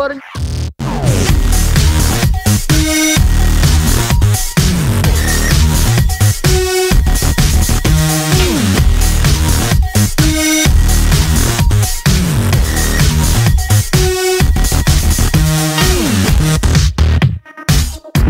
Org.